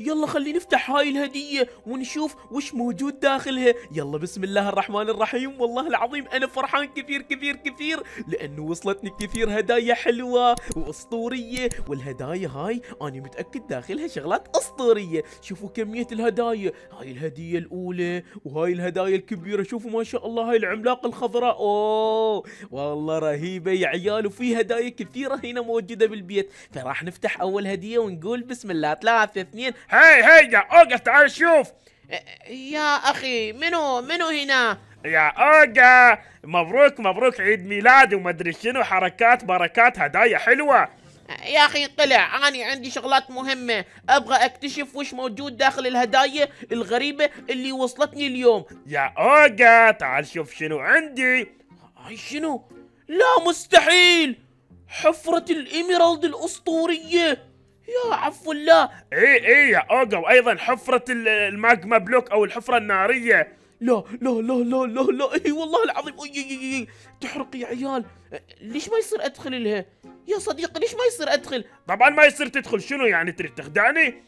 يلا خلينا نفتح هاي الهدية ونشوف وش موجود داخلها. يلا بسم الله الرحمن الرحيم. والله العظيم أنا فرحان كثير كثير كثير لأنه وصلتني كثير هدايا حلوة وأسطورية. والهدايا هاي أنا متأكد داخلها شغلات أسطورية. شوفوا كمية الهدايا. هاي الهدية الأولى وهاي الهدايا الكبيرة. شوفوا ما شاء الله هاي العملاقة الخضراء. أوه والله رهيبة يا عيال وفي هدايا كثيرة هنا موجودة بالبيت. فراح نفتح أول هدية ونقول بسم الله ثلاثة اثنين. هاي هاي يا اوجا تعال شوف يا أخي منو منو هنا؟ يا أوجا مبروك مبروك عيد ميلاد ومدري شنو حركات بركات هدايا حلوة. يا أخي طلع أنا عندي شغلات مهمة. أبغى أكتشف وش موجود داخل الهدايا الغريبة اللي وصلتني اليوم. يا أوجا تعال شوف شنو عندي. هاي شنو؟ لا مستحيل. حفرة الإيميرالد الأسطورية. يا عفو الله. اي اي يا اوجا وأيضا حفرة ال- ال magma block أو الحفرة النارية. لا لا لا لا لا لا. اي والله العظيم. أي أي أي تحرق يا عيال. ليش ما يصير أدخل لها؟ يا صديقي ليش ما يصير أدخل؟ طبعا ما يصير تدخل. شنو يعني تريد تخدعني؟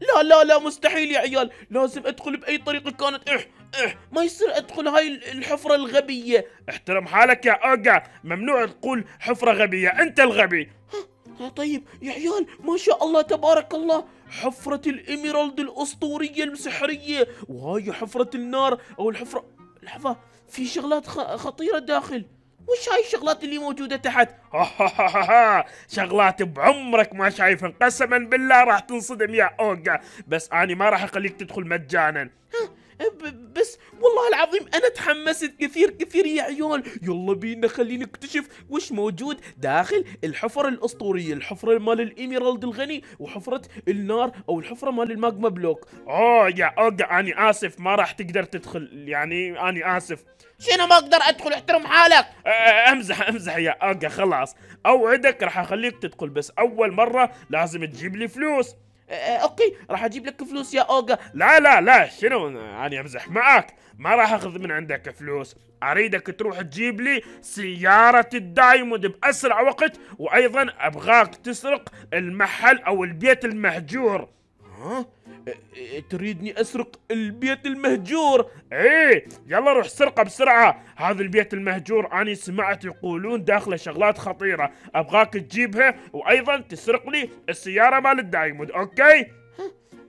لا لا لا مستحيل يا عيال. لازم أدخل بأي طريقة كانت. إح إح ما يصير أدخل هاي الحفرة الغبية. احترم حالك يا اوجا ممنوع تقول حفرة غبية. أنت الغبي. ها طيب يا عيال ما شاء الله تبارك الله. حفرة الإيميرالد الأسطورية السحرية. وهاي حفرة النار أو الحفرة لحظة في شغلات. خطيرة داخل. وش هاي الشغلات اللي موجودة تحت؟ شغلات بعمرك ما شايفن قسما بالله راح تنصدم يا أوجا. بس اني ما راح أخليك تدخل مجانا. ب- بس والله العظيم أنا تحمست كثير كثير يا عيال يلا بينا خلينا نكتشف وش موجود داخل الحفر الأسطورية الحفرة مال الإيميرالد الغني وحفرة النار أو الحفرة مال ال magma block. أوه يا اوجا أني آسف ما راح تقدر تدخل يعني أني آسف. شنو ما أقدر أدخل؟ احترم حالك. أه، أمزح أمزح يا اوجا خلاص. أوعدك راح أخليك تدخل بس أول مرة لازم تجيب لي فلوس. okay راح أجيب لك فلوس يا اوجا لا لا لا شنو؟ اني أمزح معاك. ما راح أخذ من عندك فلوس. أريدك تروح تجيب لي سيارة ال diamond بأسرع وقت وأيضا أبغاك تسرق المحل أو البيت المهجور. ها؟ آه، تريدني أسرق البيت المهجور؟ إيه يلا روح سرقه بسرعة. هذا البيت المهجور أني سمعت يقولون داخله شغلات خطيرة. أبغاك تجيبها وأيضا تسرق لي السيارة مال ال diamond okay؟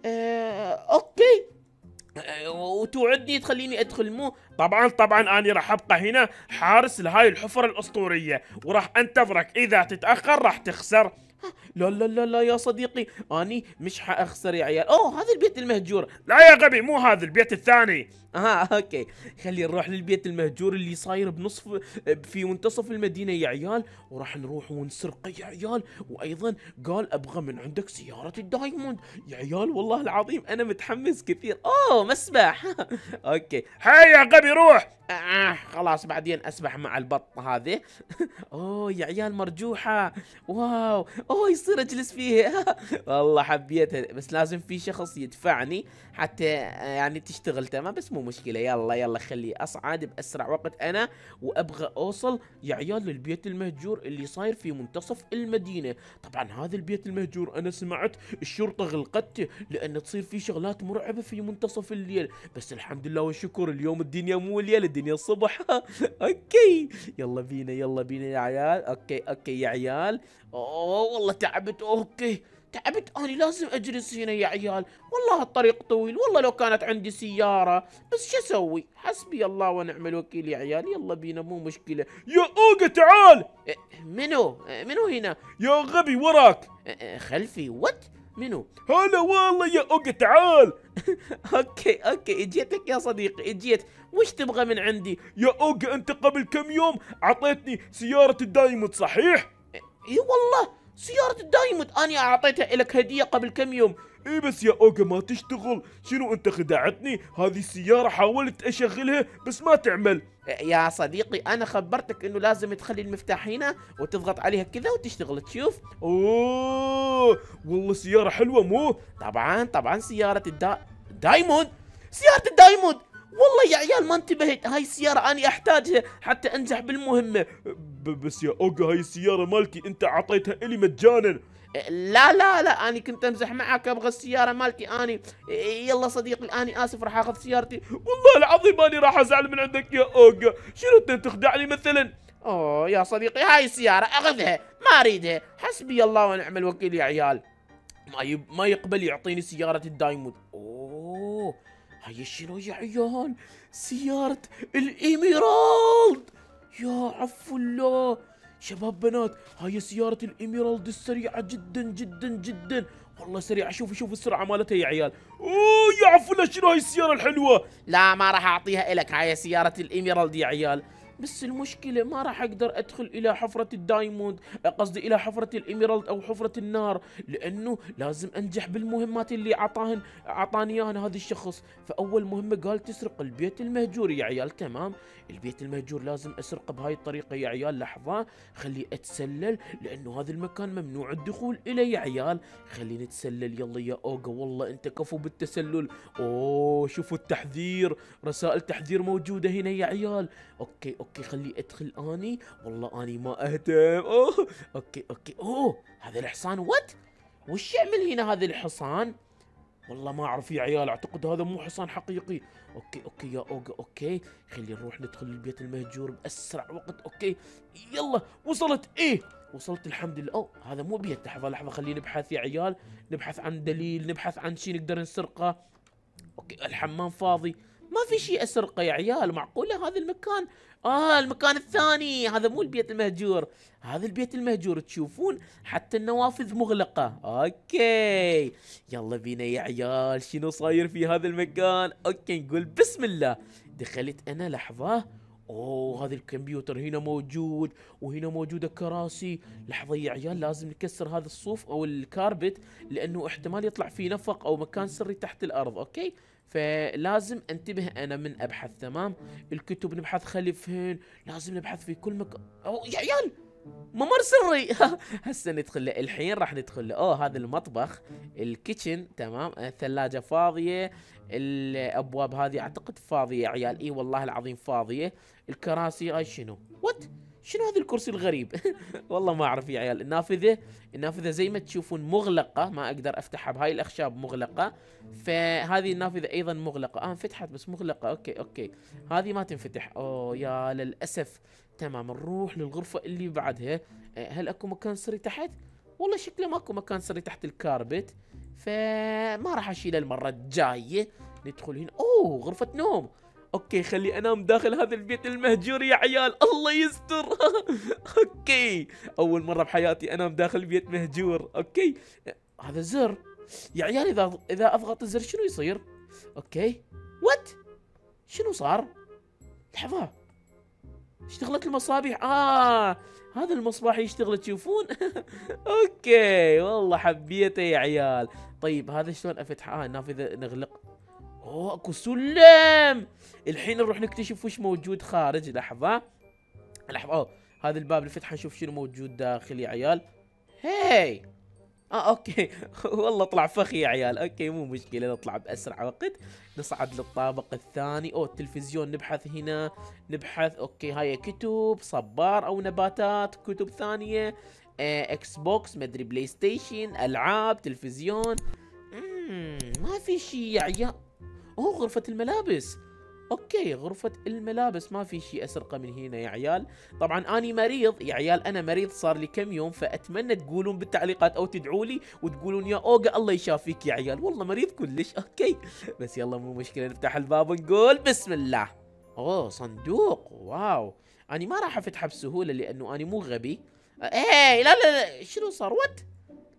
آه، okay. آه، وتوعدني تخليني أدخل مو؟ طبعا طبعا أني راح أبقى هنا حارس لهاي الحفر الأسطورية وراح أنتظرك. إذا تتأخر راح تخسر. لا لا لا لا يا صديقي أني مش حأخسر يا عيال. أوه هذا البيت المهجور. لا يا غبي مو هذا البيت الثاني. آه okay. خلي نروح للبيت المهجور اللي صاير بنصف في منتصف المدينة يا عيال. وراح نروح ونسرقه يا عيال. وأيضا قال أبغى من عندك سياره ال diamond. يا عيال والله العظيم أنا متحمس كثير. أوه مسبح. okay. هيا يا غبي روح. آه خلاص بعدين أسبح مع البط هذه. أوه يا عيال مرجوحة. واو أوه يصير أجلس فيها والله حبيتها. بس لازم في شخص يدفعني حتى آه، يعني تشتغل تمام؟ بس مو مشكلة. يلا يلا خلي أصعد بأسرع وقت أنا وأبغى أوصل يا عيال للبيت المهجور اللي صاير في منتصف المدينة. طبعا هذا البيت المهجور أنا سمعت الشرطة غلقته لأن تصير في شغلات مرعبة في منتصف الليل. بس الحمد لله والشكر اليوم الدنيا مو ليل الدنيا الصبح. okay. يلا بينا يلا بينا يا عيال. okay okay يا عيال. أوه والله تعبت. okay. تعبت. أنا لازم أجلس هنا يا عيال. والله الطريق طويل. والله لو كانت عندي سيارة. بس شو أسوي؟ حسبي الله ونعم الوكيل يا عيال. يلا بينا مو مشكلة. يا اوجا تعال. إيه، منو؟ إيه، منو هنا؟ يا غبي وراك. إيه، خلفي. what منو؟ هلا والله يا اوجا تعال. okay okay إجيتك يا صديقي إجيت. وش تبغى من عندي؟ يا اوجا أنت قبل كم يوم عطيتني سيارة ال diamond صحيح؟ إي والله. سيارة ال diamond. أنا أعطيتها لك هدية قبل كم يوم. اي بس يا اوجا ما تشتغل. شنو أنت خدعتني؟ هذه السيارة حاولت أشغلها بس ما تعمل. يا صديقي أنا خبرتك إنه لازم تخلي المفتاح هنا وتضغط عليها كذا وتشتغل تشوف. أوه والله سيارة حلوة مو؟ طبعا طبعا سيارة الدا diamond. سيارة ال diamond. والله يا عيال ما انتبهت. هاي السيارة أنا أحتاجها حتى أنجح بالمهمة. بس يا أوجا هاي السيارة مالتي. أنت عطيتها إلي مجانا. لا لا لا اني كنت أمزح معك. أبغى السيارة مالتي. أني يلا صديقي أني آسف راح آخذ سيارتي. والله العظيم أني راح أزعل من عندك يا أوجا. شنو انت تخدعني مثلا؟ أوه يا صديقي هاي السيارة أخذها. ما أريدها. حسبي الله ونعم الوكيل يا عيال. ما يب... ما يقبل يعطيني سيارة ال diamond. أوه هاي شنو يا عيال؟ سيارة ال emerald. يا عفو الله. شباب بنات هاي سيارة ال emerald السريعة جدا جدا جدا. والله سريعة. شوفوا شوفوا السرعة مالتها يا عيال. أوه يا عفو الله شنو هاي السيارة الحلوة؟ لا ما راح أعطيها إلك. هاي سيارة ال emerald يا عيال. بس المشكلة ما راح أقدر أدخل إلى حفرة ال diamond قصدي إلى حفرة الإيميرالد أو حفرة النار لأنه لازم أنجح بالمهمات اللي عطاهن عطاني إياها هذا الشخص. فأول مهمة قال تسرق البيت المهجور. يا عيال تمام. البيت المهجور لازم أسرقه بهاي الطريقة يا عيال. لحظة خلي أتسلل لأنه هذا المكان ممنوع الدخول إليه يا عيال. خلينا نتسلل. يلا يا أوغا والله أنت كفو بالتسلل. أوه شوفوا التحذير. رسائل تحذير موجودة هنا يا عيال. okay okay. خلي أدخل أني. والله أني ما أهتم. أوه okay okay. أوه هذا الحصان what وش يعمل هنا هذا الحصان؟ والله ما اعرف يا عيال اعتقد هذا مو حصان حقيقي. أوكي أوكي يا اوغا أوكي. خلينا نروح ندخل البيت المهجور بأسرع وقت okay. يلا وصلت إيه وصلت الحمد لله. أوه هذا مو بيت. لحظة لحظة خلينا نبحث يا عيال. نبحث عن دليل نبحث عن شيء نقدر نسرقه. okay الحمام فاضي. ما في شيء أسرقه يا عيال معقولة؟ هذا المكان آه المكان الثاني. هذا مو البيت المهجور. هذا البيت المهجور تشوفون؟ حتى النوافذ مغلقة. okay. يلا بينا يا عيال. شنو صاير في هذا المكان؟ okay نقول بسم الله. دخلت أنا لحظة. أوه هذا الكمبيوتر هنا موجود وهنا موجودة كراسي. لحظة يا عيال لازم نكسر هذا الصوف أو ال carpet لأنه إحتمال يطلع في نفق أو مكان سري تحت الأرض. okay؟ فلازم انتبه أنا من ابحث تمام؟ الكتب نبحث خلفهن لازم نبحث في كل مكان أو يا عيال! ممر سري! هسه ندخل له الحين راح ندخل. له أوه هذا المطبخ ال kitchen تمام؟ الثلاجة فاضية الأبواب هذه أعتقد فاضية يا عيال. إي والله العظيم فاضية. الكراسي هاي شنو؟ what شنو هذا الكرسي الغريب؟ والله ما أعرف يا عيال. النافذة النافذة زي ما تشوفون مغلقة ما أقدر أفتحها بهاي الأخشاب مغلقة. فهذه النافذة أيضا مغلقة. آه انفتحت بس مغلقة. okay okay. هذه ما تنفتح. أوه يا للأسف. تمام نروح للغرفة اللي بعدها. آه، هل أكو مكان سري تحت؟ والله شكله ماكو مكان سري تحت ال carpet. فما راح اشيله المرة الجاية. ندخل هنا. أوه غرفة نوم. okay خلي أنام داخل هذا البيت المهجور يا عيال. الله يستر. okay. أول مرة بحياتي أنام داخل بيت مهجور. okay. هذا زر يا عيال إذا إذا أضغط الزر شنو يصير؟ okay. what شنو صار؟ لحظة. اشتغلت المصابيح؟ آه. هذا المصباح يشتغل تشوفون؟ okay. والله حبيته يا عيال. طيب هذا شلون أفتحه؟ آه النافذه نغلق. اوه اكو سلم الحين نروح نكتشف وش موجود خارج. لحظة. لحظة. أوه. هذا الباب الفتحه نشوف شنو موجود داخل يا عيال. هاي آه okay. والله طلع فخ يا عيال. okay مو مشكلة. نطلع بأسرع وقت. نصعد للطابق الثاني. أو التلفزيون. نبحث هنا. نبحث. okay هاي كتب. صبار أو نباتات. كتب ثانية. آه Xbox مدري PlayStation ألعاب. تلفزيون. ما في شيء يا عيال. اوه غرفة الملابس. okay غرفة الملابس ما في شيء اسرقه من هنا يا عيال. طبعا أني مريض. يا عيال أنا مريض صار لي كم يوم فأتمنى تقولون بالتعليقات أو تدعوا لي وتقولون يا اوجا الله يشافيك يا عيال. والله مريض كلش. okay. بس يلا مو مشكلة نفتح الباب ونقول بسم الله. أوه صندوق. wow. أني ما راح افتحه بسهولة لأنه أني مو غبي. إيه لا لا لا. شنو صار؟ what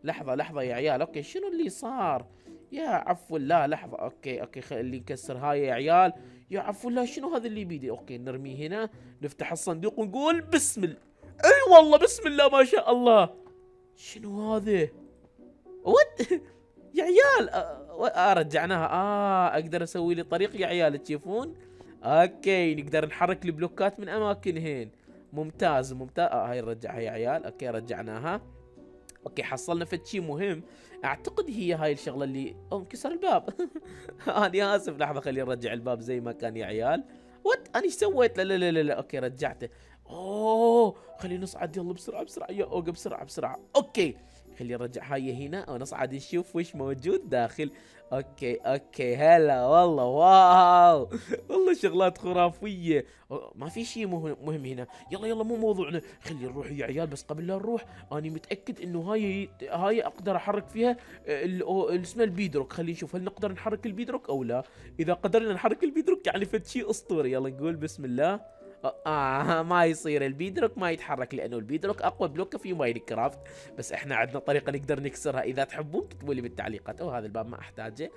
لحظة لحظة يا عيال. okay شنو اللي صار؟ يا عفو لا لحظة okay okay خلي نكسر هاي يا عيال. يا عفو الله شنو هذا اللي بيدي؟ okay نرميه هنا نفتح الصندوق ونقول بسم الله أي والله بسم الله ما شاء الله. شنو هذا؟ what يا عيال آه رجعناها. آه أقدر أسوي لي طريق يا عيال تشوفون؟ okay نقدر نحرك البلوكات من اماكنهن ممتاز ممتاز. آه هاي نرجعها يا عيال. okay رجعناها. okay حصلنا فد شيء مهم. أعتقد هي هاي الشغلة اللي أو انكسر الباب. أنا آسف لحظة خليني ارجع الباب زي ما كان يا عيال. what أنا إيش سويت؟ لا لا لا لا. okay رجعته. أوه خلينا نصعد. يلا بسرعة بسرعة. يا اوجا بسرعة بسرعة. okay خلي نرجع. هاي هنا. ونصعد نشوف وش موجود داخل. okay okay هلا والله wow. والله شغلات خرافية. ما في شيء مهم, هنا. يلا يلا مو موضوعنا. خلي نروح يا عيال بس قبل لا نروح أني متأكد إنه هاي هاي أقدر أحرك فيها اسمه ال bedrock. خلينا نشوف هل نقدر نحرك ال bedrock أو لا؟ إذا قدرنا نحرك ال bedrock يعني فد شيء أسطوري. يلا نقول بسم الله. آه ما يصير. ال bedrock ما يتحرك لأنه ال bedrock أقوى block في ماينكرافت بس إحنا عندنا طريقة نقدر نكسرها إذا تحبون. كتبوا لي بالتعليقات. أو هذا الباب ما أحتاجه.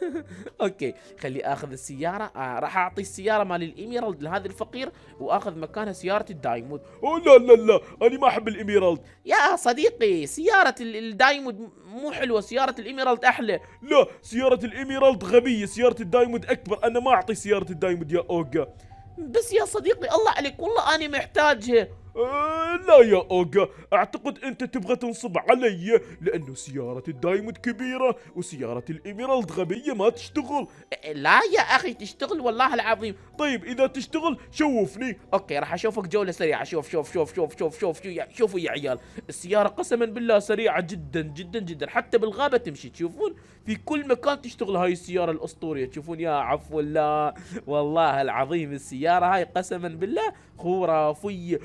okay خلي آخذ السيارة. آه راح أعطي السيارة مال ال emerald لهذا الفقير وآخذ مكانها سيارة ال diamond. أوه لا لا لا أنا ما أحب ال emerald. يا صديقي سيارة ال- ال diamond مو حلوة. سيارة ال emerald أحلى. لا سيارة ال emerald غبية. سيارة ال diamond أكبر. أنا ما أعطي سيارة ال diamond يا أوجا بس يا صديقي الله عليك والله أنا محتاجها. آه لا يا اوجا أعتقد أنت تبغى تنصب علي لأنه سيارة ال diamond كبيرة وسيارة ال emerald غبية ما تشتغل. لا يا أخي تشتغل والله العظيم. طيب إذا تشتغل شوفني. okay راح أشوفك جولة سريعة. شوف شوف شوف شوف شوف شوف شوفوا يا عيال. السيارة قسما بالله سريعة جدا جدا جدا. حتى بالغابة تمشي. تشوفون؟ في كل مكان تشتغل هاي السيارة الأسطورية. تشوفون؟ يا عفو الله. والله العظيم السيارة هاي قسما بالله خرافية.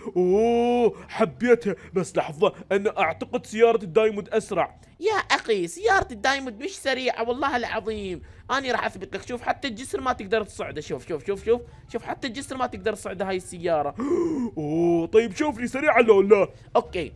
أوه حبيتها. بس لحظة أنا أعتقد سيارة ال diamond أسرع. يا أخي سيارة ال diamond مش سريعة والله العظيم. أنا راح اثبت لك شوف حتى الجسر ما تقدر تصعده. شوف شوف شوف شوف شوف حتى الجسر ما تقدر تصعده هاي السيارة. أوه طيب شوفني سريعة لو لا. okay.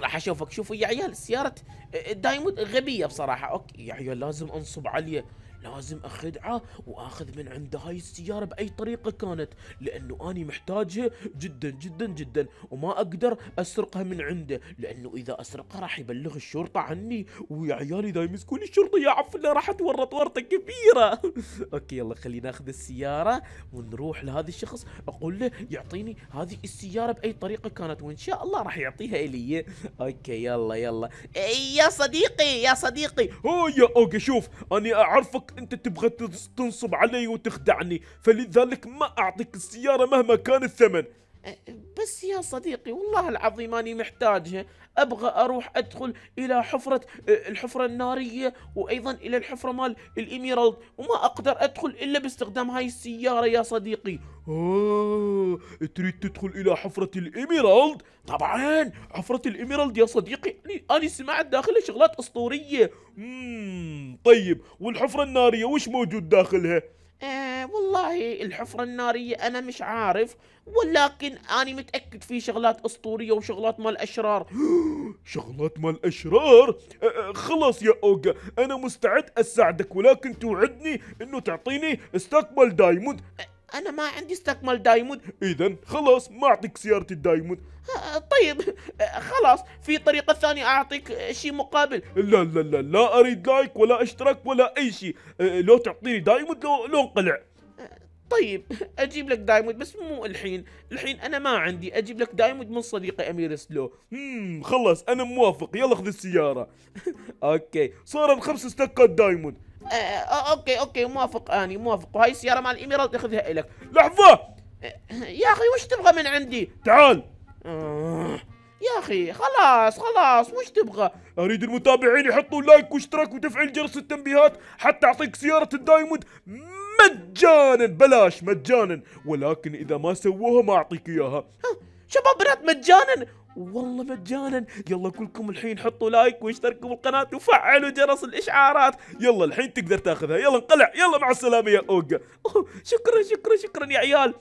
راح أشوفك. شوفوا يا عيال سيارة ال diamond غبية بصراحة. okay يا عيال لازم أنصب عليه. لازم اخدعه وأخذ من عنده هاي السيارة بأي طريقة كانت لأنه أني محتاجها جدا جدا جدا وما أقدر أسرقها من عنده لأنه إذا أسرقها راح يبلغ الشرطة عني ويا عيال اذا يمسكون الشرطة يا عفنا راح أتورط ورطة كبيرة. okay يلا خلينا ناخذ السيارة ونروح لهذا الشخص أقول له يعطيني هذه السيارة بأي طريقة كانت وإن شاء الله راح يعطيها إلي. أوكي يلا يلا. يا صديقي يا صديقي. أوه يا اوجا شوف أني أعرفك أنت تبغى تنص- تنصب علي وتخدعني فلذلك ما أعطيك السيارة مهما كان الثمن. بس يا صديقي والله العظيم أني محتاجها. أبغى أروح أدخل إلى حفرة أه، الحفرة النارية وأيضا إلى الحفرة مال الايميرالد وما أقدر أدخل إلا باستخدام هاي السيارة يا صديقي. آه تريد تدخل إلى حفرة الإيميرالد؟ طبعا حفرة الايميرالد يا صديقي. أني- أني سمعت داخلها شغلات أسطورية. مم طيب والحفرة النارية وش موجود داخلها؟ آه والله الحفرة النارية أنا مش عارف ولكن أنا متأكد في شغلات أسطورية وشغلات مال أشرار شغلات مال أشرار؟ آه خلاص يا أوجا أنا مستعد أساعدك ولكن توعدني إنه تعطيني استقبل دايموند أنا ما عندي stack مال diamond. إذا خلاص ما أعطيك سيارة ال diamond. آه طيب. آه خلاص. في طريقة ثانية أعطيك آه، شيء مقابل. لا لا لا لا أريد like ولا اشتراك ولا أي شيء آه لو تعطيني diamond لو, لو انقلع. طيب. أجيب لك diamond بس مو الحين. الحين أنا ما عندي. أجيب لك diamond من صديقي أمير سلو. مم خلاص أنا موافق. يلا خذ السيارة. okay. صار خمس استكات diamond. آه آه okay okay موافق أني موافق. وهاي السيارة مال ال emerald أخذها إلك. لحظة! آه يا أخي وش تبغى من عندي؟ تعال! آه يا أخي خلاص خلاص وش تبغى؟ أريد المتابعين يحطوا like واشتراك وتفعيل جرس التنبيهات حتى أعطيك سيارة ال diamond مجانا. بلاش مجانا. ولكن إذا ما سووها ما أعطيك إياها. شباب بنات مجانا؟ والله مجانا. يلا كلكم الحين حطوا like واشتركوا بالقناة وفعلوا جرس الإشعارات. يلا الحين تقدر تاخذها. يلا انقلع. يلا مع السلامة يا أوه، شكرا شكرا شكرا يا عيال.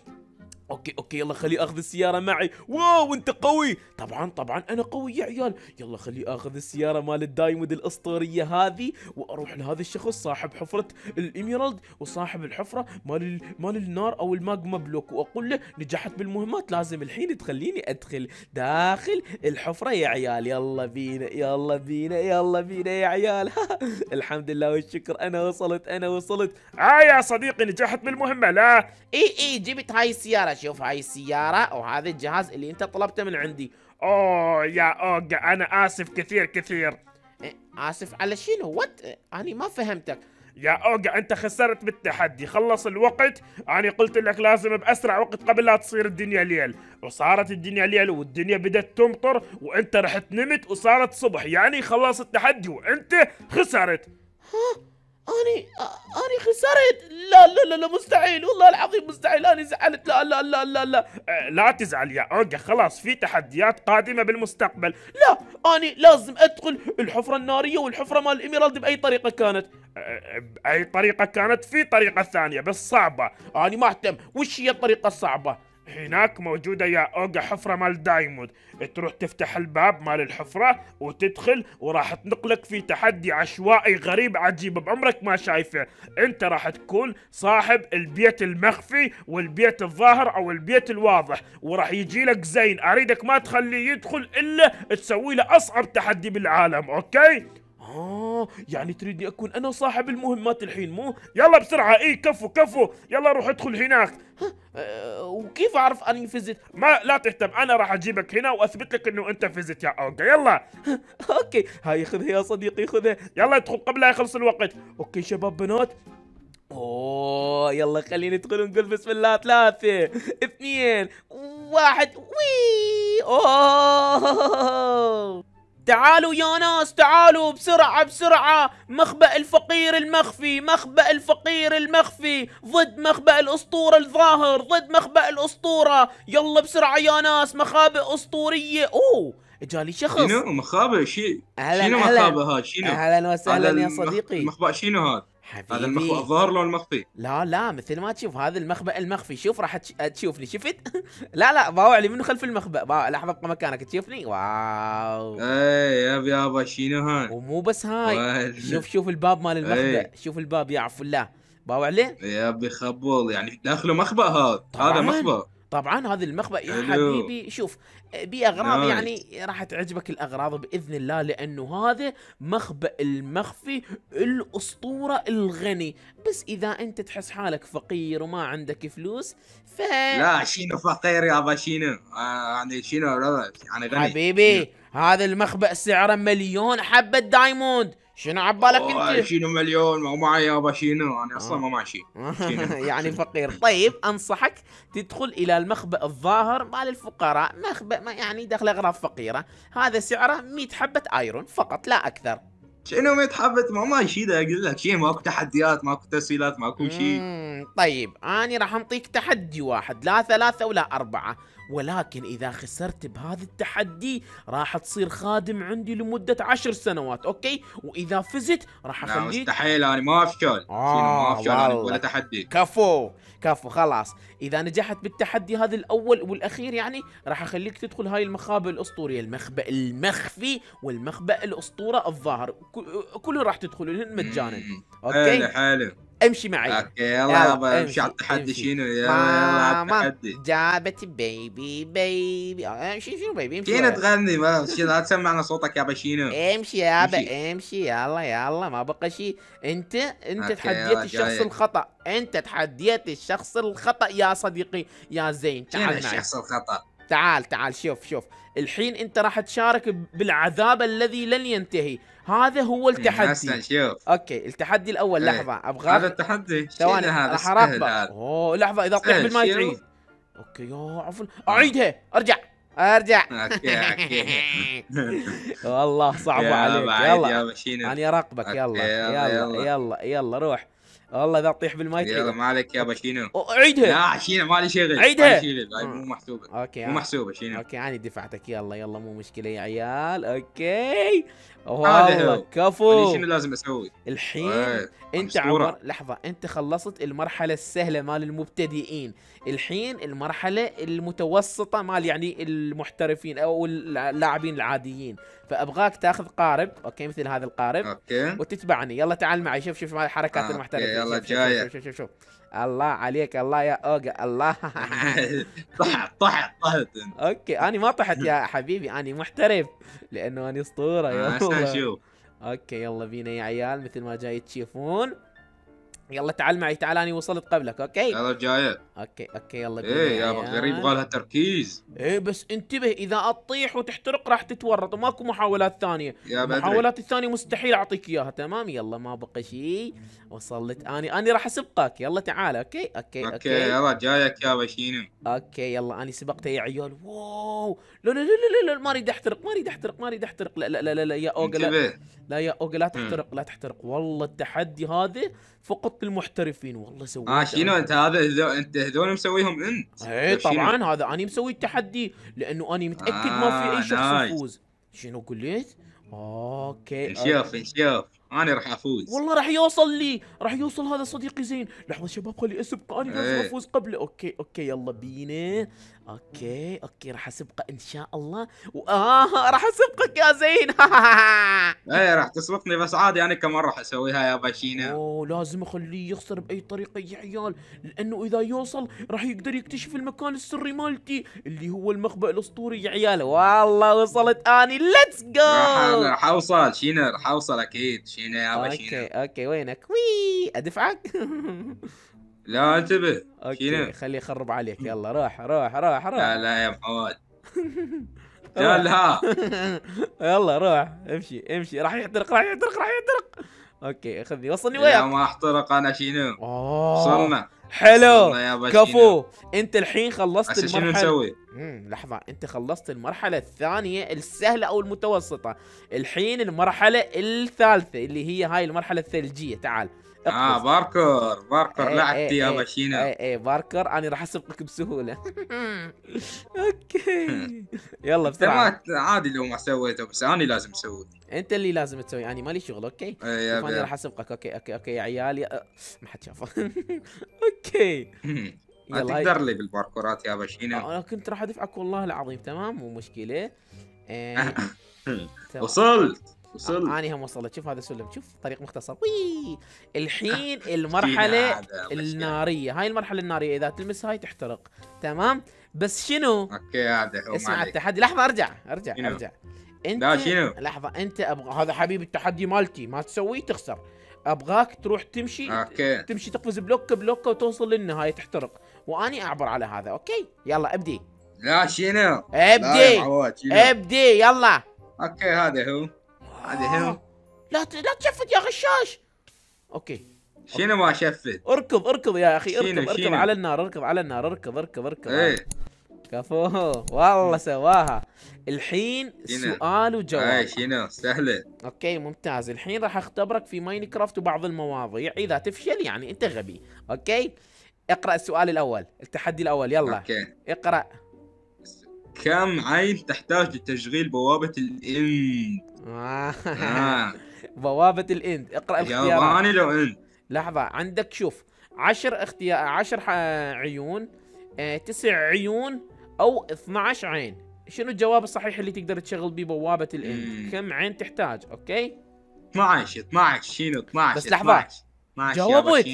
okay okay يلا خلي أخذ السيارة معي. wow أنت قوي. طبعا طبعا أنا قوي يا عيال. يلا خلي أخذ السيارة مال ال diamond الأسطورية هذه وأروح لهذا الشخص صاحب حفرة ال emerald وصاحب الحفرة مال ال- مال النار أو ال magma block. وأقول له نجحت بالمهمات لازم الحين تخليني أدخل داخل الحفرة يا عيال. يلا بينا يلا بينا يلا بينا يا عيال. الحمد لله والشكر. أنا وصلت أنا وصلت. آه يا صديقي نجحت بالمهمة لا. اي اي جبت هاي السيارة. شوف هاي السيارة وهذا الجهاز اللي أنت طلبته من عندي. أوه يا أوجا أنا آسف كثير كثير. إيه، آسف على شنو؟ وات أني ما فهمتك. يا أوجا أنت خسرت بالتحدي. خلص الوقت. أنا قلت لك لازم بأسرع وقت قبل لا تصير الدنيا ليل. وصارت الدنيا ليل والدنيا بدت تمطر وأنت رحت نمت وصارت صبح. يعني خلص التحدي وأنت خسرت. أني أني خسرت. لا لا لا لا مستحيل. والله العظيم مستحيل. أني زعلت. لا لا لا لا لا. آه، لا تزعل يا أوجا. خلاص في تحديات قادمة بالمستقبل. لا أني لازم أدخل الحفرة النارية والحفرة مال الاميرالد بأي طريقة كانت. آه، بأي طريقة كانت؟ في طريقة ثانية بس صعبة. أني ما أهتم. وش هي الطريقة الصعبة؟ هناك موجودة يا أوجا حفرة مال دايموند. تروح تفتح الباب مال الحفرة وتدخل وراح تنقلك في تحدي عشوائي غريب عجيب بعمرك ما شايفه. أنت راح تكون صاحب البيت المخفي والبيت الظاهر أو البيت الواضح وراح يجي لك زين. أريدك ما تخليه يدخل إلا تسوي له أصعب تحدي بالعالم okay؟ آه يعني تريدني أكون أنا صاحب المهمات الحين مو؟ يلا بسرعة اي كفو كفو يلا روح ادخل هناك. أه وكيف أعرف أني فزت؟ ما لا تهتم أنا راح أجيبك هنا وأثبت لك إنه أنت فزت يا اوجا يلا. okay هاي خذها يا صديقي خذها يلا ادخل قبل لا يخلص الوقت. okay شباب بنات. أوه يلا خلينا ندخل ونقول بسم الله ثلاثة اثنين واحد وي! أوه. تعالوا يا ناس تعالوا بسرعة بسرعة. مخبأ الفقير المخفي مخبأ الفقير المخفي. ضد مخبأ الأسطورة الظاهر ضد مخبأ الأسطورة. يلا بسرعة يا ناس مخابئ أسطورية. أوه جالي شخص. شنو؟ مخابئ؟ شي أهلاً، شنو. مخابئ هذا؟ شنو؟ أهلا وسهلا يا صديقي. المخبأ شنو هذا؟ هذا المخبأ حبيبي الظاهر لو المخفي لا لا مثل ما تشوف هذا المخبأ المخفي. شوف راح تش- تشوفني. شفت؟ لا لا باوع لي منه خلف المخبأ. باوع لحظة ابقى مكانك تشوفني؟ واو. اي يابا شنو هذا ومو بس هاي. شوف شوف الباب مال المخبأ إيه. شوف الباب يا عفو الله. باوع عليه. يابي خبل يعني داخله مخبأ هذا. هذا مخبأ. طبعا هذا المخبأ. يا. حبيبي شوف بأغراض. يعني راح تعجبك الأغراض بإذن الله لأنه هذا مخبأ المخفي الأسطورة الغني. بس إذا أنت تحس حالك فقير وما عندك فلوس ف لا شنو فقير يابا شنو؟ آه يعني شنو يعني غني. حبيبي. هذا المخبأ سعره مليون حبة دايموند. شنو عبالك أنت؟ شنو مليون؟ ما معي يابا شنو أنا أصلا آه. ما معي شيء؟ يعني فقير. طيب أنصحك تدخل إلى المخبأ الظاهر مال الفقراء. مخبأ ما يعني داخل أغراض فقيرة. هذا سعره 100 حبة آيرون فقط لا أكثر. شنو متحبت ما معي شيء أقول لك شيء. ماكو تحديات ماكو تسهيلات ماكو شيء. طيب اني راح أنطيك تحدي واحد لا ثلاثة ولا أربعة. ولكن إذا خسرت بهذا التحدي راح تصير خادم عندي لمدة عشر سنوات أوكي؟ وإذا فزت راح لا أخليك مستحيل أنا ما شنو آه، ما أنا والله. ولا تحدي. كفو كفو خلاص. إذا نجحت بالتحدي هذا الأول والأخير يعني راح أخليك تدخل هاي المخابئ الأسطورية المخبأ المخفي والمخبأ الأسطورة الظاهر. كلهم راح تدخلون مجانا. مم. أوكي؟ حلو حلو. امشي معي. أوكي يلا، يابا امشي، على التحدي. شنو يلا يلا على التحدي. جابت بيبي بيبي آه، امشي شنو بيبي امشي شنو. تغني بس لا تسمعنا صوتك يابا شنو امشي يابا امشي. امشي. يلا يلا ما بقى شيء أنت أنت تحديت الشخص. الخطأ. أنت تحديت الشخص الخطأ يا صديقي. يا زين تعال معي. الشخص الخطأ. تعال تعال شوف شوف. الحين أنت راح تشارك بالعذاب الذي لن ينتهي. هذا هو هسه التحدي. شوف أوكي التحدي الأول إيه. لحظة هذا ابغاك التحدي ثواني هذا راح اراقبك هذا. أوه لحظة إذا طيح بالماء؟ تعيد. okay يا عفوا أعيدها. أرجع. أرجع. okay أوكي. والله صعبة عليك. يلا. أنا اراقبك يلا يلا. يلا يلا روح. والله إذا تطيح بالماء يلا ما عليك يابا شنو اعيدها لا شنو مالي شغل. عيدها. هاي مو محسوبة. okay مو ها. محسوبة شنو okay أنا دفعتك. يلا يلا مو مشكلة يا عيال. أوكي. والله. كفو. شنو لازم أسوي؟ الحين إيه، أنت. عبر لحظة. أنت خلصت المرحلة السهلة مال المبتدئين. الحين المرحلة المتوسطة مال يعني المحترفين أو اللاعبين العاديين. فأبغاك تاخذ قارب okay مثل هذا القارب. okay. وتتبعني. يلا تعال معي. شوف شوف حركات المحترفين. يلا شوف شوف جاية. شوف شوف. الله عليك الله يا أوجا الله. طحت طحت طحت. okay أنا ما طحت يا حبيبي أنا محترف لأنه أنا أسطورة آه، نشوف okay يلا بينا يا عيال مثل ما جاي تشوفون. يلا تعال معي تعال أنا وصلت قبلك okay؟ يلا جاية. okay okay يلا إيه يا. غريب يبغى لها تركيز. إيه بس انتبه إذا أطيح وتحترق راح تتورط وماكو محاولات ثانية. يا بدري. المحاولات الثانية مستحيل أعطيك إياها تمام؟ يلا ما بقى شيء. وصلت اني اني راح أسبقك يلا تعال okay؟ okay okay okay. يلا جايك يا بشينو okay يلا اني سبقته يا عيال. wow. لا لا لا لا لا ما أريد أحترق ما أريد أحترق ما أريد أحترق. لا لا لا لا, يا اوغا لا, انتبه. لا يا اوغا لا تحترق لا تحترق. والله التحدي هذا فقط للمحترفين. والله سويت آه شنو أنت هذا؟ أنت هذول مسويهم أنت. إيه شنو؟ طبعا هذا أني مسوي التحدي لأنه أني متأكد ما في آه، اي شخص nice. يفوز. شنو قلت؟ okay نشوف نشوف أنا راح أفوز. والله راح يوصل لي راح يوصل هذا صديقي زين. لحظة شباب خلي اسبق أنا لازم إيه. أفوز قبله. okay okay يلا بينا. okay okay راح اسبقه إن شاء الله. وآه راح أسبقك يا زين. إيه راح تسبقني بس عادي أنا كمان راح أسويها يا بشينو أوه لازم أخليه يخسر بأي طريقة يا عيال. لأنه إذا يوصل راح يقدر يكتشف المكان السري مالتي اللي هو المخبأ الأسطوري يا عيال. والله وصلت أني. let's go راح أوصل. شينو راح أوصل أكيد. شينو يا okay بشينو okay وينك؟ وي! أدفعك. لا انتبه okay شنو؟ خليه يخرب عليك. يلا روح روح روح روح. لا لا يا محمد جالها يلا روح. امشي امشي. راح يحترق راح يحترق راح يحترق okay خذني وصلني لا وياك. ما احترق أنا شينو؟ أوه وصلنا. حلو. كفو أنت الحين خلصت هسه شنو المرحلة. نسوي؟ مم، لحظة. أنت خلصت المرحلة الثانية السهلة أو المتوسطة. الحين المرحلة الثالثة اللي هي هاي المرحلة الثلجية. تعال. آه اقفز. parkour parkour إيه، لعبتي إيه، يا إيه، بشينو اي اي باركر أنا راح أسبقك بسهولة. okay. يلا ت- عادي لو ما سويته بس أنا لازم أسوي. أنت اللي لازم تسوي أنا مالي شغل okay؟ إيه أنا. راح أسبقك okay okay okay يا عيال يا- ما حد شافه. okay. ما يلا تقدر لي بالباركورات يا بشينو أنا كنت راح أدفعك والله العظيم تمام؟ مو مشكلة إيه،. وصلت. وصلت اني هم وصلت؟ شوف هذا سلم. شوف طريق مختصر. وي! الحين المرحلة بس النارية. هاي المرحلة النارية. إذا تلمس هاي تحترق. تمام؟ بس شنو؟ okay هذا هو اسمع. التحدي. لحظة أرجع. أرجع شنو؟ أرجع. أنت لا، شنو؟ لحظة. أنت أبغى هذا حبيبي التحدي مالتي. ما تسويه تخسر. أبغاك تروح تمشي okay. تمشي تقفز block block وتوصل للنهاية تحترق. وأني أعبر على هذا okay؟ يلا ابدي. لا شنو؟ لا ابدي شنو؟ ابدي. يلا. okay هذا هو. هذا هو لا ت- لا تشفت يا غشاش. okay. شنو ما شفت؟ اركض اركض يا أخي اركض اركض شنو؟ على النار اركض على النار اركض اركض اركض إيه. كفو. والله سواها. الحين شنو؟ سؤال وجواب. شنو؟ سهلة. okay ممتاز. الحين راح أختبرك في Minecraft وبعض المواضيع. إذا تفشل يعني أنت غبي. okay؟ اقرأ السؤال الأول التحدي الأول. يلا. okay. اقرأ. كم عين تحتاج لتشغيل بوابة ال End؟ آه. بوابة الإند. اقرأ الاختيارات جاوباني لو انت لحظة عندك شوف عشر اختيار عشر عيون آه، تسع عيون أو 12 عين. شنو الجواب الصحيح اللي تقدر تشغل بيه بوابة الإند؟ مم. كم عين تحتاج؟ أوكي؟ 12 12 شنو 12 بس لحظة. 12 12 جاوبت.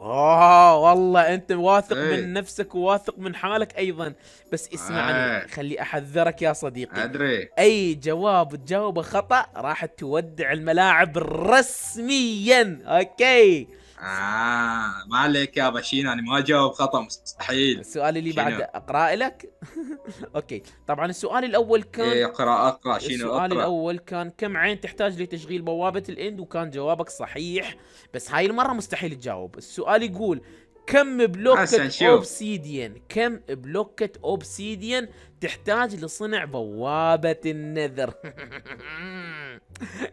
اوه والله أنت واثق إيه. من نفسك وواثق من حالك أيضا بس اسمعني آه. خلي أحذرك يا صديقي أدري أي جواب تجاوبه خطأ راح تودع الملاعب رسميا okay آه ما عليك يا باشينو أنا ما جاوب خطأ مستحيل. السؤال اللي؟ بعده أقرأ لك؟ okay. طبعا السؤال الأول كان إيه اقرأ اقرأ شنو السؤال اقرأ. الأول كان كم عين تحتاج لتشغيل بوابة ال End؟ وكان جوابك صحيح. بس هاي المرة مستحيل تجاوب. السؤال يقول كم بلوكة. obsidian كم بلوكة obsidian تحتاج لصنع بوابة ال Nether؟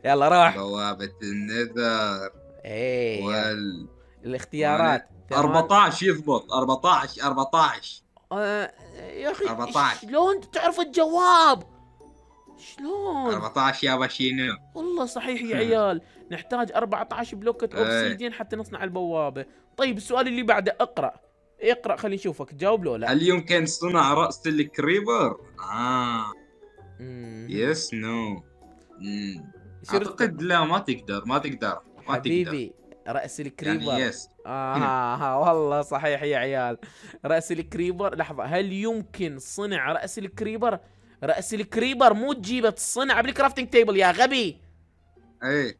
يلا روح بوابة ال Nether. إيه وال الاختيارات. ثمان- 14 يضبط. 14 14 آه يا أخي 14. شلون تعرف الجواب؟ شلون؟ 14 يا باشينو والله صحيح يا عيال. نحتاج 14 بلوكة إيه. obsidian حتى نصنع البوابة. طيب السؤال اللي بعده اقرأ. اقرأ خلينا نشوفك جاوب لو لا. هل يمكن صنع رأس ال Creeper؟ آه. yes no أعتقد لا ما تقدر ما تقدر. حبيبي رأس ال Creeper. يعني yes آه ها والله صحيح يا عيال. رأس ال Creeper لحظة هل يمكن صنع رأس ال Creeper؟ رأس ال Creeper مو تجيبه تصنع بال crafting table يا غبي. إيه.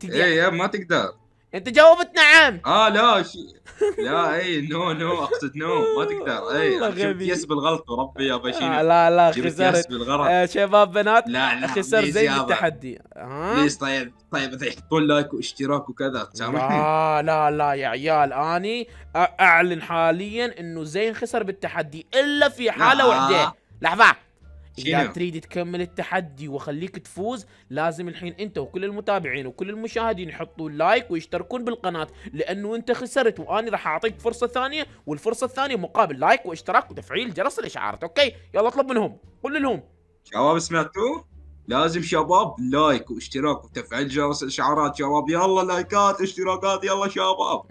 تقدر إيه يا ما تقدر. انت جاوبت نعم. آه لا شي... لا إي no no أقصد no ما تقدر. إي غبي. yes بالغلط وربي يا آه باشينو لا لا جبت yes خسرت بالغلط آه شباب بنات لا لا خسر زين. التحدي. ها؟ please طيب طيب يحطون like واشتراك وكذا تسامحني؟ لا لا لا يا عيال أني أعلن حاليا إنه زين خسر بالتحدي إلا في حالة لا. واحدة لحظة. اذا؟ تريد تكمل التحدي واخليك تفوز لازم الحين انت وكل المتابعين وكل المشاهدين يحطوا like ويشتركون بالقناة لأنه انت خسرت وأنا راح أعطيك فرصة ثانية والفرصة الثانية مقابل like واشتراك وتفعيل جرس الاشعارات okay يلا اطلب منهم قول لهم شباب سمعتوا؟ لازم شباب like واشتراك وتفعيل جرس الاشعارات شباب يلا لايكات اشتراكات يلا شباب.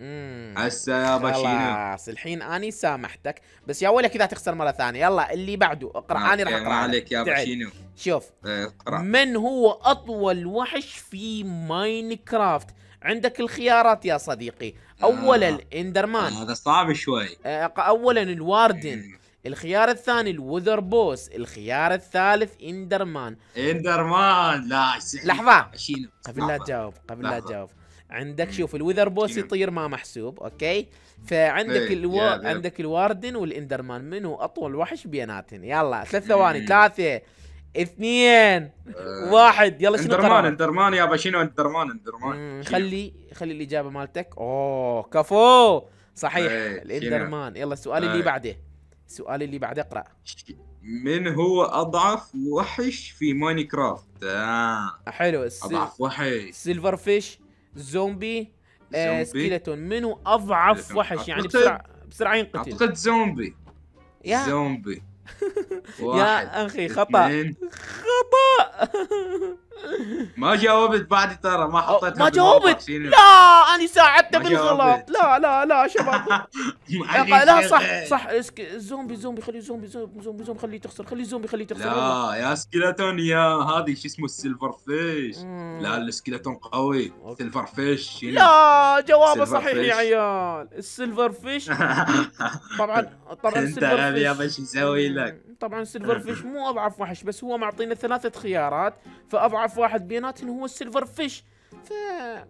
هسه يا باشينو خلاص الحين أني سامحتك بس يا ولك إذا تخسر مرة ثانية. يلا اللي بعده. اقرأ أني راح أقرأ عليك. يا تعال. باشينو شوف. إيه، اقرأ. من هو أطول وحش في Minecraft؟ عندك الخيارات يا صديقي. اولا آه. ال Enderman هذا صعب شوي. آه، اولا ال Warden الخيار الثاني ال Wither boss الخيار الثالث Enderman. Enderman لا باشينو قبل لا لحظة. تجاوب قبل لا لحظة. تجاوب. عندك شوف ال Wither boss شنو؟ يطير ما محسوب okay؟ فعندك إيه، ألو... عندك ال Warden وال Enderman. منو أطول وحش؟ بيناتن يلا ثلاث ثواني. ثلاثة اثنين آه، واحد. يلا شنو Enderman Enderman يا باشينو Enderman؟ Enderman. شنو؟ خلي خلي الإجابة مالتك. أوه كفو. صحيح. إيه، ال Enderman. يلا السؤال اللي إيه. بعده. السؤال اللي بعده اقرأ. من هو أضعف وحش في Minecraft؟ آه. حلو الس... أضعف وحش. silverfish زومبي آه. سكيلتون منو أضعف. وحش؟ يعني بسرعة بسرعة ينقتل. أعتقد زومبي. يا. زومبي. واحد يا أخي خطأ. خطأ. ما جاوبت بعد ترى ما حطيتها ما جاوبت؟ لا أنا ساعدته بالغلط. لا لا لا شباب لا صح. صح. الزومبي زومبي خلي زومبي زومبي زومبي, زومبي خليه تخسر خلي زومبي خليه تخسر. لا يا skeleton يا هذه شو اسمه ال silverfish. لا ال skeleton قوي. silverfish؟ لا جوابه صحيح يا. عيال ال silverfish طبعا طبعا أنت ال silver يا باش يسوي لك طبعا ال silverfish مو أضعف وحش بس هو معطينا ثلاثة خيارات فأضعف واحد بيناتهم هو ال silverfish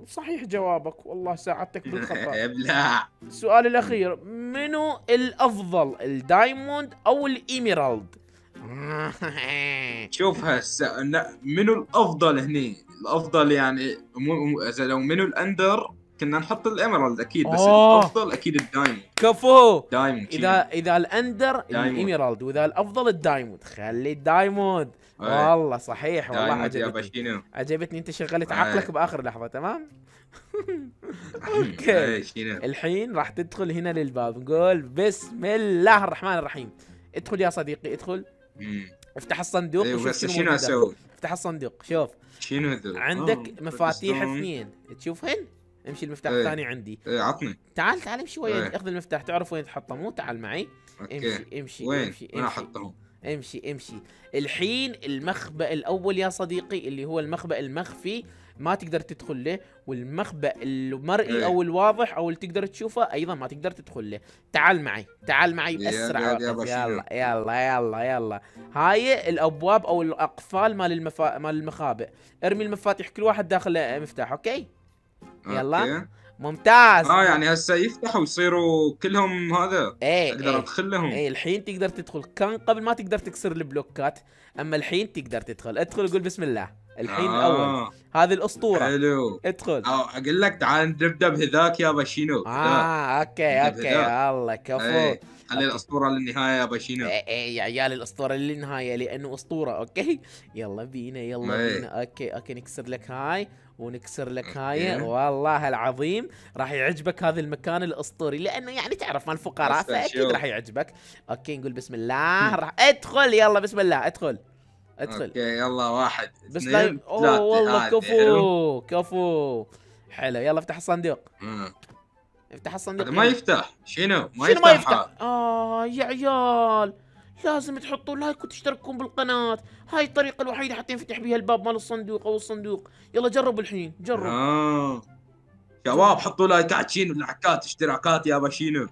فصحيح جوابك. والله ساعدتك بالخطأ. ابلع. السؤال الأخير. منو الأفضل ال diamond أو ال emerald؟ شوف هسه منو الأفضل هني؟ الأفضل يعني مو لو منو الأندر كنا نحط ال emerald أكيد بس آه. الأفضل أكيد ال diamond. كفو. diamond اذا إذا الأندر. ال emerald وإذا الأفضل ال diamond. خلي ال diamond. والله صحيح والله يا عجبتني عجبتني انت شغلت. عقلك بآخر لحظة تمام okay إيه، الحين راح تدخل هنا للباب نقول بسم الله الرحمن الرحيم ادخل يا صديقي ادخل. افتح الصندوق وشوف بس شنو. أسوي؟ افتح الصندوق شوف شنو ذو؟ عندك مفاتيح. اثنين تشوفهن امشي المفتاح إيه. الثاني عندي إيه عطني تعال تعال امشي وياي إيه. اخذ المفتاح تعرف وين تحطه مو تعال معي أوكي امشي امشي وين؟ امشي وين أحطهم؟ امشي امشي الحين المخبأ الأول يا صديقي اللي هو المخبأ المخفي ما تقدر تدخل له والمخبأ المرئي إيه. أو الواضح أو اللي تقدر تشوفه أيضا ما تقدر تدخل له تعال معي تعال معي بأسرع بشير. يلا يلا يلا يلا هاي الأبواب أو الأقفال مال المفا... مال المخابئ ارمي المفاتيح كل واحد داخل مفتاح okay يلا. okay. ممتاز. آه يعني هسه يفتحوا يصيروا كلهم هذا. إيه أقدر إيه. ادخل لهم إيه الحين تقدر تدخل. كان قبل ما تقدر تكسر البلوكات أما الحين تقدر تدخل. ادخل قول بسم الله. الحين آه. الأول. هذه الأسطورة. حلو. ادخل. أو أقول لك تعال نبدأ بهذاك يا باشينو. ذاك. آه okay. okay. الله كفو. إيه، خلي. الأسطورة للنهاية يا باشينو. إيه إيه يا عيال الأسطورة للنهاية لأنه أسطورة okay؟ يلا بينا يلا إيه. بينا. okay okay نكسر لك هاي. ونكسر لك هاي. والله العظيم راح يعجبك هذا المكان الأسطوري لأنه يعني تعرف مال الفقراء فأكيد. راح يعجبك okay نقول بسم الله راح أدخل يلا بسم الله أدخل أدخل okay يلا واحد بس اثنين لا أوه. والله. كفو كفو حلو يلا افتح الصندوق. افتح الصندوق ما. يفتح شنو ما شنو ما يفتح آه يا عيال لازم تحطوا like وتشتركون بالقناة. هاي الطريقة الوحيدة حتى ينفتح بيها الباب مال الصندوق أو الصندوق. يلا جربوا الحين جرب آه. شباب حطوا لايكات شنو لايكات اشتراكات يا باشينو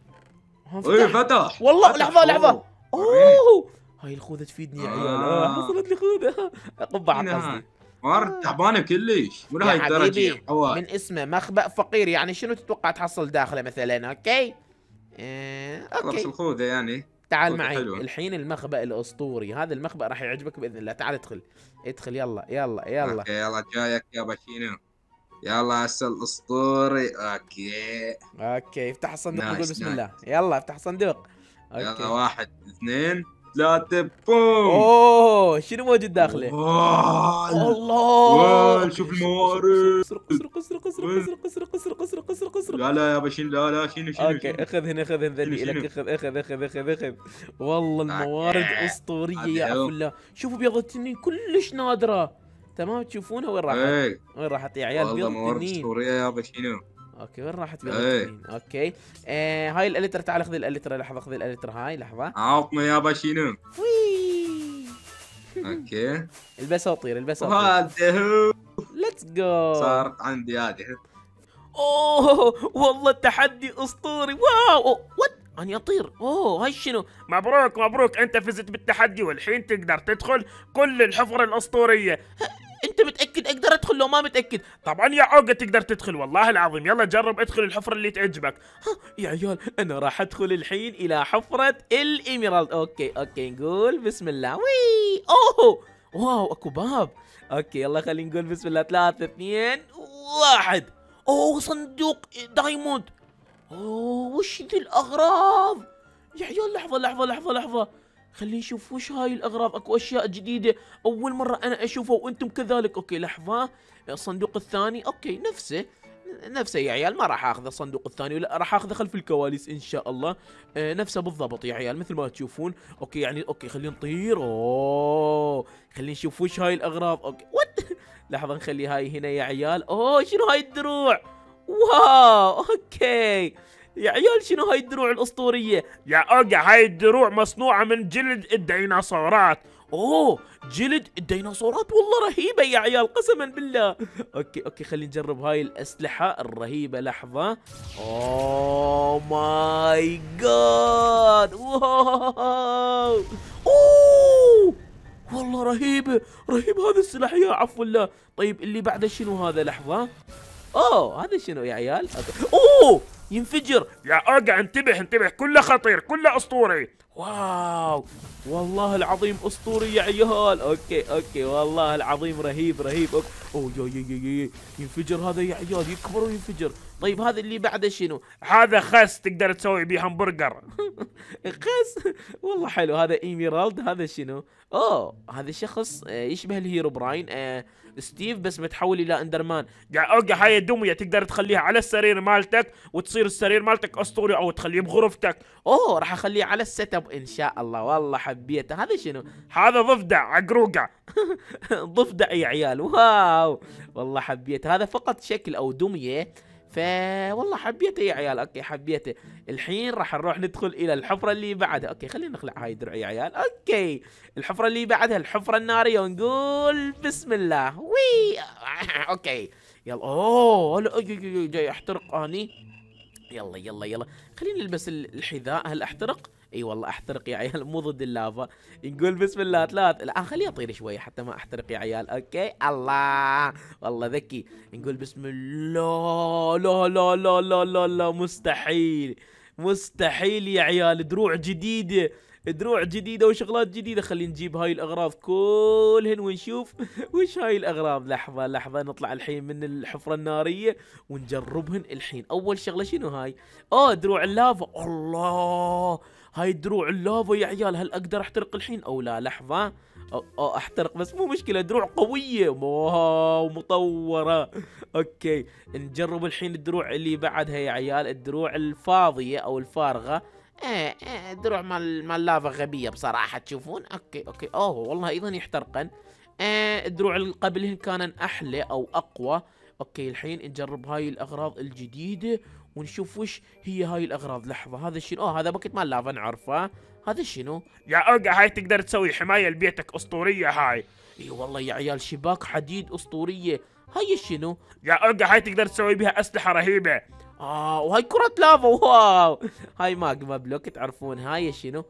إيه فتح. والله فتح. لحظة لحظة. أوه. أوه. هاي الخوذة تفيدني يا عيال آه. آه حصلت لي خوذة. قبعة شنو قصدي؟ موارد تعبانة كلش مو يا لهاي الدرجة من اسمه مخبأ فقير. يعني شنو تتوقع تحصل داخله مثلا؟ okay؟ آه، خلص okay. الخوذة يعني. تعال معي حلوة. الحين المخبأ الأسطوري هذا المخبأ راح يعجبك بإذن الله. تعال ادخل ادخل يلا يلا يلا. okay يلا جايك يا باشينو يلا هسه الأسطوري. okay. okay افتح الصندوق نقول بسم. الله. يلا افتح صندوق يلا واحد اثنين. ثلاثة بوم اوه شنو موجود داخله؟ الله شوف الموارد. اسرق اسرق اسرق اسرق اسرق اسرق اسرق اسرق اسرق لا لا يا باشين لا لا شنو شنو أوكي شنو؟ اخذ هنا اخذ هنا شنو؟ لك اخذ اخذ اخذ اخذ اخذ والله الموارد هذا يا. عفو الله شوفوا بيض التنين كلش نادره تمام تشوفونها وين راحت؟ إيه وين راحت يا عيال والله بيض موارد التنين اسطورية يا باشينو أوكي وين راحت. التنين؟ أوكي. آه هاي الالترا تعال خذ الالترا لحظة خذ الالترا هاي لحظة. عطنا يا باشينو. وي. okay. البسها وطير البسها وطير. let's go صارت عندي هذه. أوه والله تحدي أسطوري. wow what اني أطير. أوه هاي شنو؟ مبروك مبروك. أنت فزت بالتحدي والحين تقدر تدخل كل الحفر الأسطورية. انت متأكد أقدر ادخل لو ما متأكد؟ طبعا يا عوقة تقدر تدخل والله العظيم. يلا جرب ادخل الحفرة اللي تعجبك. يا عيال أنا راح أدخل الحين إلى حفرة ال emerald okay okay نقول بسم الله. وي اوه wow أكو باب. okay يلا خلينا نقول بسم الله. ثلاثة اثنين واحد. أوه صندوق diamond. أوه وش ذي الأغراض؟ يا عيال لحظة لحظة لحظة لحظة. خلينا نشوف وش هاي الأغراض أكو أشياء جديدة أول مرة أنا أشوفها وأنتم كذلك. okay لحظة. الصندوق الثاني okay نفسه نفسه يا عيال ما راح أخذ الصندوق الثاني ولا راح أخذه خلف الكواليس إن شاء الله. آه نفسه بالضبط يا عيال مثل ما تشوفون. okay يعني okay خلينا نطير. أوه خلينا نشوف وش هاي الأغراض. okay what لحظة نخلي هاي هنا يا عيال. أوه شنو هاي الدروع؟ wow okay. يا عيال شنو هاي الدروع الأسطورية؟ يا أوقع هاي الدروع مصنوعة من جلد الديناصورات. أوه جلد الديناصورات؟ والله رهيبة يا عيال قسما بالله. okay okay خلينا نجرب هاي الأسلحة الرهيبة لحظة. oh my god wow أوه. والله رهيبه رهيب هذا السلاح. يا عفو الله. طيب اللي بعده شنو هذا؟ لحظة. أوه هذا شنو يا عيال. أوه. ينفجر. يا اوقع انتبه انتبه. كله خطير كله أسطوري. wow. والله العظيم أسطوري يا عيال. okay okay. والله العظيم رهيب رهيب. أوه يا يا يا ينفجر هذا يا عيال. يكبر وينفجر. طيب هذا اللي بعده شنو؟ هذا خس تقدر تسوي بيه همبرجر. قس والله حلو. هذا emerald. هذا شنو؟ أوه هذا شخص آه، يشبه الهيرو براين آه ستيف بس متحول إلى أندرمان. اوقع هاي الدمية تقدر تخليها على السرير مالتك وتصير السرير مالتك أسطوري أو تخليه بغرفتك أوه راح اخليه على ال setup إن شاء الله. والله حبيته هذا شنو؟ هذا ضفدع عقروقة. ضفدع يا عيال wow. والله حبيته. هذا فقط شكل أو دمية. ف والله حبيته يا عيال. okay حبيته. الحين راح نروح ندخل إلى الحفرة اللي بعدها. okay خلينا نخلع هاي الدرع يا عيال. okay الحفرة اللي بعدها الحفرة النارية ونقول بسم الله. وي. okay. يلا. أوه جاي أحترق أني. يلا يلا يلا. خلينا نلبس ال- الحذاء. هل أحترق؟ إي والله أحترق يا عيال مو ضد اللافا. نقول بسم الله ثلاث. الان خليه اطير شوي حتى ما أحترق يا عيال. okay؟ الله. والله ذكي. نقول بسم الله. لا لا لا لا لا لا مستحيل. مستحيل يا عيال. دروع جديدة. دروع جديدة وشغلات جديدة. خلينا نجيب هاي الأغراض كلهن ونشوف وش هاي الأغراض. لحظة لحظة نطلع الحين من الحفرة النارية ونجربهن الحين. أول شغلة شنو هاي؟ اوه دروع اللافا. الله. هاي دروع اللافا يا عيال هل أقدر أحترق الحين؟ أو لا لحظة. أو, أحترق بس مو مشكلة دروع قوية. wow مطورة. okay نجرب الحين الدروع اللي بعدها يا عيال. الدروع الفاضية أو الفارغة. إيه إيه دروع مال مال لافا غبية بصراحة تشوفون؟ okay okay. أوه والله أيضا يحترقن. آه الدروع اللي قبلهن كان أحلى أو أقوى. okay الحين نجرب هاي الأغراض الجديدة. ونشوف وش هي هاي الأغراض. لحظة هذا شنو؟ اوه هذا bucket مال لافا نعرفه. هذا شنو؟ يا اوقع هاي تقدر تسوي حماية لبيتك أسطورية هاي. إي والله يا عيال شباك حديد أسطورية. هاي شنو؟ يا اوقع هاي تقدر تسوي بها أسلحة رهيبة. آه وهاي كرة lava wow. هاي magma block تعرفون. هاي شنو؟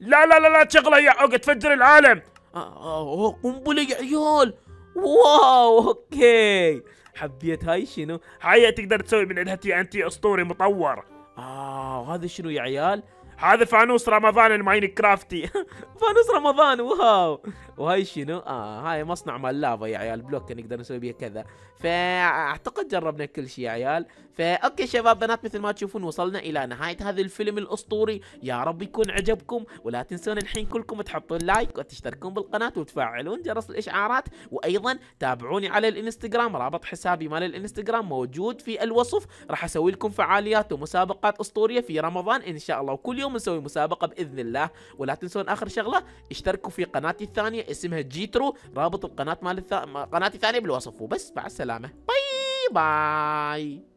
لا لا لا لا تشغلها يا اوقع تفجر العالم. آه آه قنبلة يا عيال. wow okay. حبيت هاي شنو؟ هاي تقدر تسوي من عندها TNT اسطوري مطور. آه هذا شنو يا عيال؟ هذا فانوس رمضان الماين كرافتي. فانوس رمضان wow. وهاي شنو؟ آه هاي مصنع مال لافا يا عيال block نقدر نسوي بيه كذا. فأعتقد جربنا كل شيء يا عيال. ف okay شباب بنات مثل ما تشوفون وصلنا إلى نهاية هذا الفيلم الأسطوري. يا رب يكون عجبكم ولا تنسون الحين كلكم تحطون like وتشتركون بالقناة وتفعلون جرس الإشعارات. وأيضا تابعوني على الإنستغرام رابط حسابي مال الإنستغرام موجود في الوصف. راح أسوي لكم فعاليات ومسابقات أسطورية في رمضان إن شاء الله. وكل يوم نسوي مسابقة بإذن الله. ولا تنسون آخر شغلة اشتركوا في قناتي الثانية اسمها جيترو رابط القناه مال الث... قناتي الثانية بالوصف. وبس مع السلامة. bye bye.